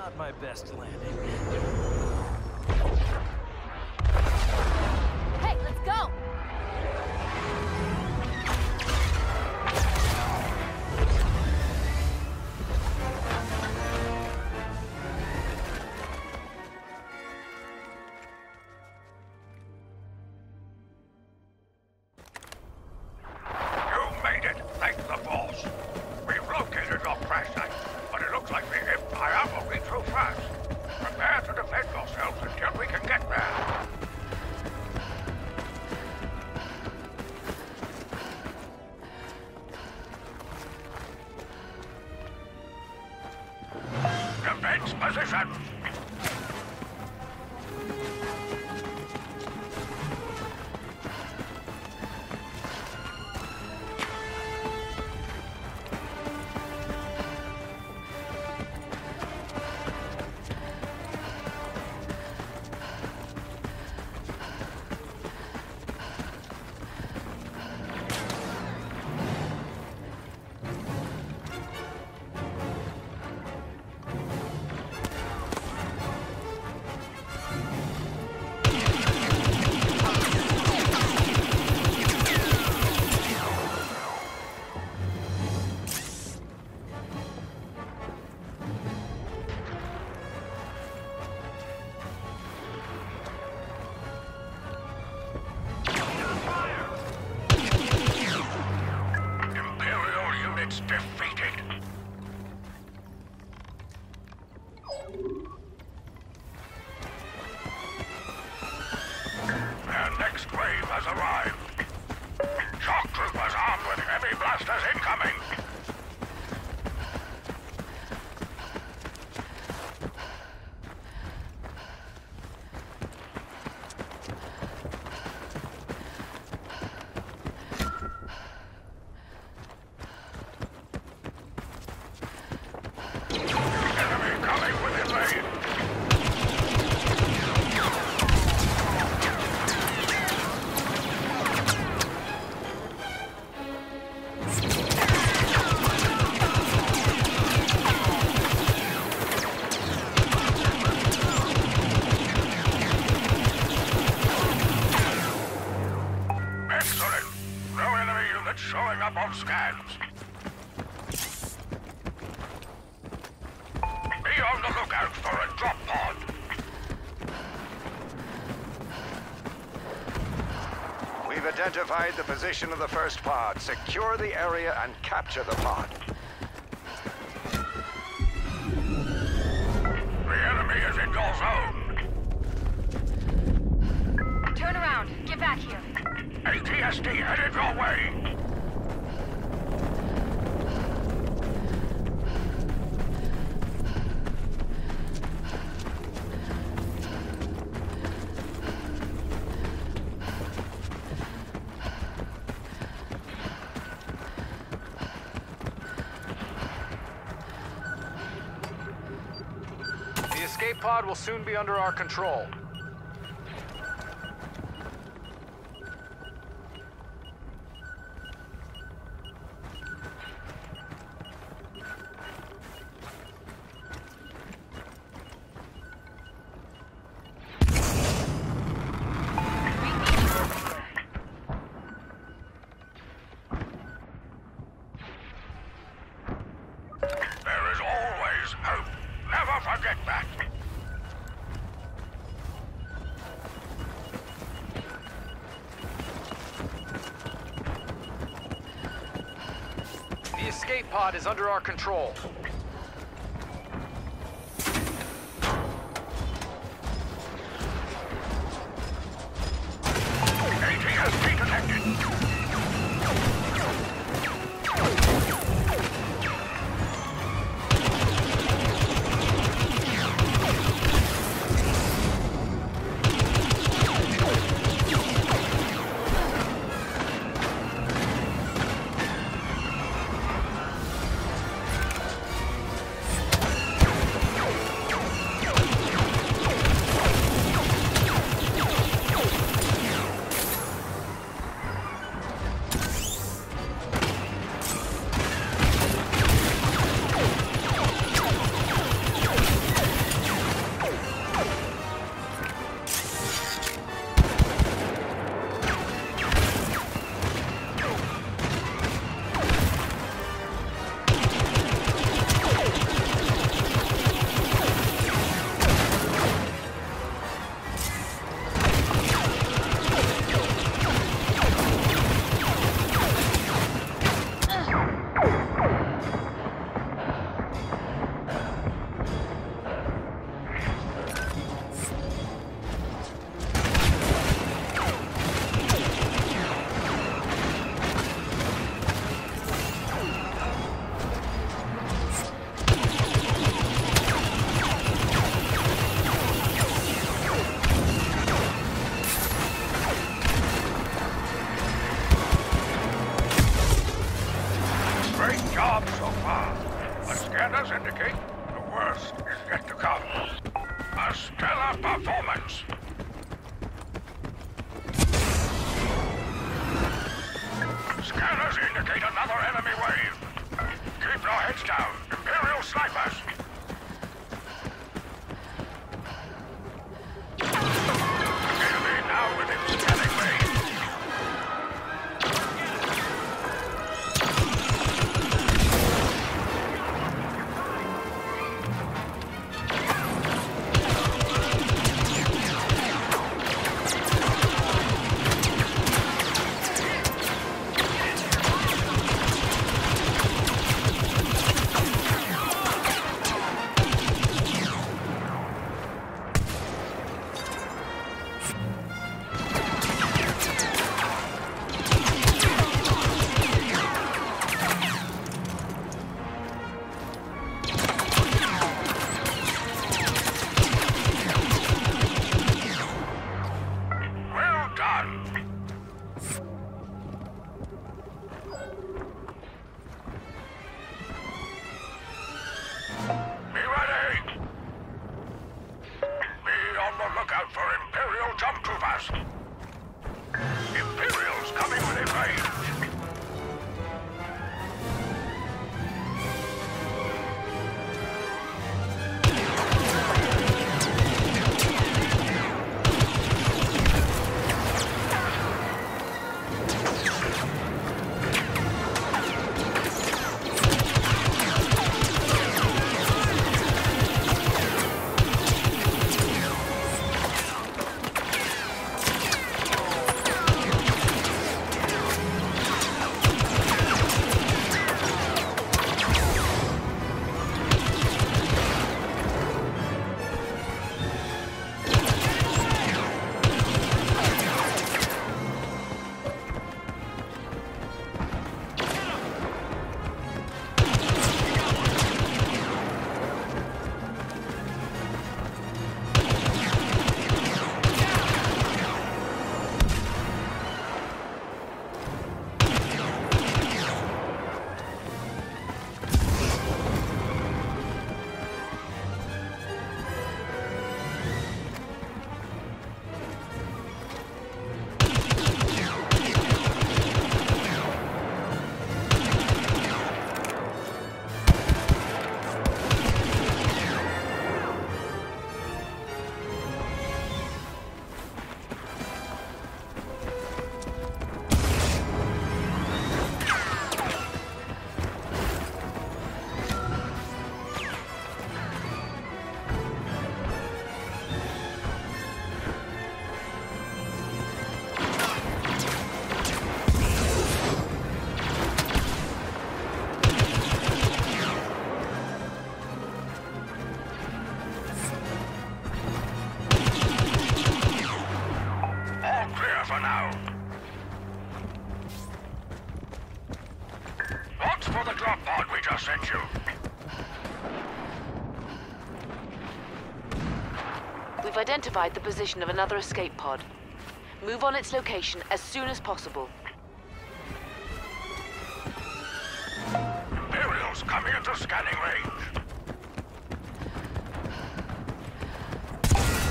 Not my best landing. Position! Units showing up on scans. Be on the lookout for a drop pod. We've identified the position of the first pod. Secure the area and capture the pod. The enemy is in your zone. Turn around. Get back here. ATST headed your way. The escape pod will soon be under our control. Pod is under our control. ATST detected. Indicate another enemy wave. Keep your heads down, for now. Watch for the drop pod we just sent you. We've identified the position of another escape pod. Move on its location as soon as possible. Imperials coming into scanning range.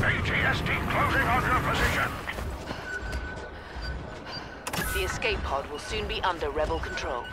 ATST closing on your position. The escape pod will soon be under rebel control.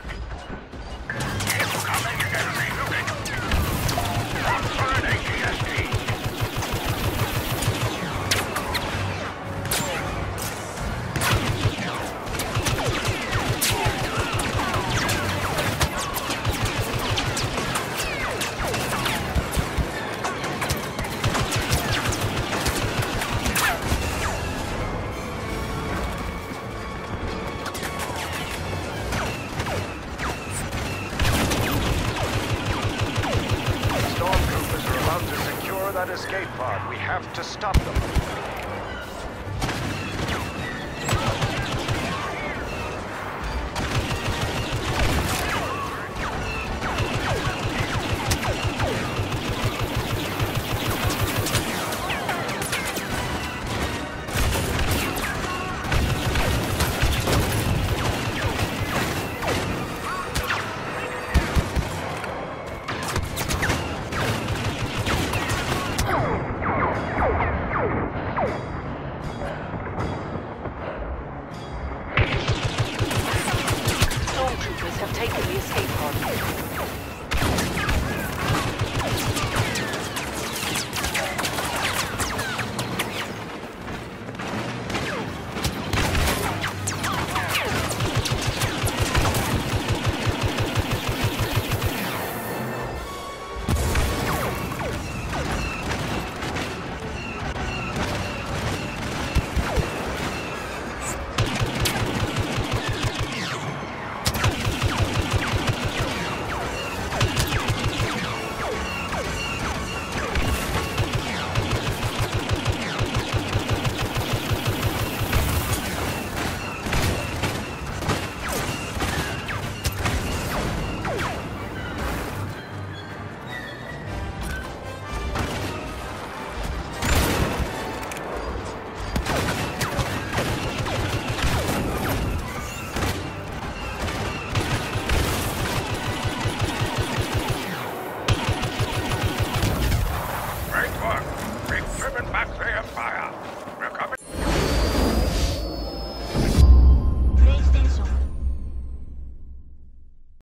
That escape pod. We have to stop them.